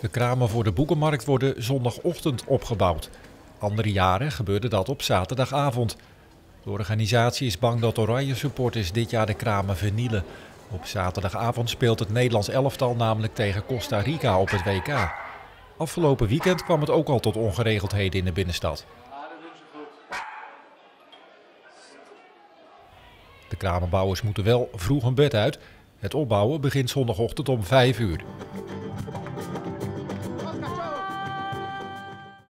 De kramen voor de boekenmarkt worden zondagochtend opgebouwd. Andere jaren gebeurde dat op zaterdagavond. De organisatie is bang dat Oranje supporters dit jaar de kramen vernielen. Op zaterdagavond speelt het Nederlands elftal namelijk tegen Costa Rica op het WK. Afgelopen weekend kwam het ook al tot ongeregeldheden in de binnenstad. De kramenbouwers moeten wel vroeg een bed uit. Het opbouwen begint zondagochtend om 5 uur.